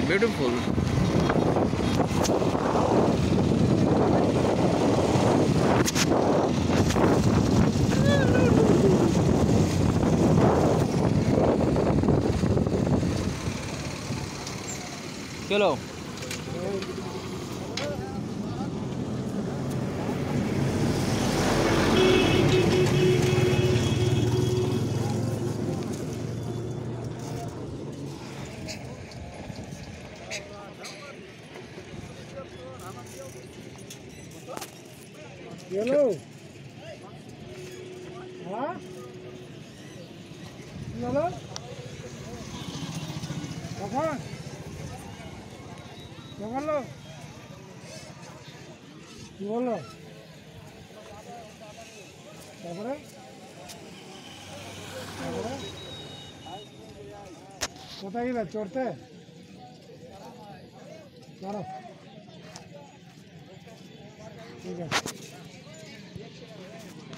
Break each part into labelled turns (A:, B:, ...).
A: beautiful? Hello.
B: Hello হ্যাঁ কি হলো কখন কে বলল কি বলল তারপরে কোথায় গেলে চড়তে? চলো ঠিক আছে।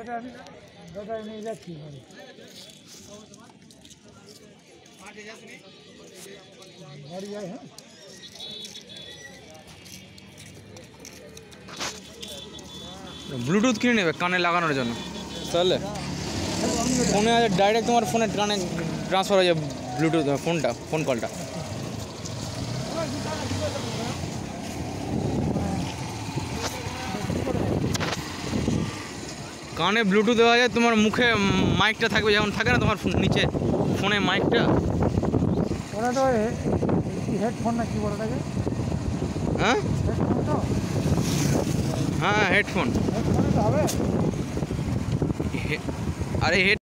B: কি? বেটা বেটা নিয়ে যাচ্ছি বাড়ি। বাড়ি যাই হ্যাঁ
A: ব্লুটুথ কিনে নেবে কানে লাগানোর জন্য তাহলে ফোনে আছে ডাইরেক্ট তোমার ফোনে কানে ট্রান্সফার হয়ে যাবে ব্লুটুথ ফোনটা ফোন কলটা কানে ব্লুটুথ দেওয়া যায় তোমার মুখে মাইকটা থাকবে যেমন থাকে না তোমার নিচে ফোনে মাইকটা
B: তো হেডফোন না কি বলে ওটাকে?
A: হ্যাঁ? হ্যাঁ হেডফোন
B: হেডফোন তো হবে।
A: আরে হেড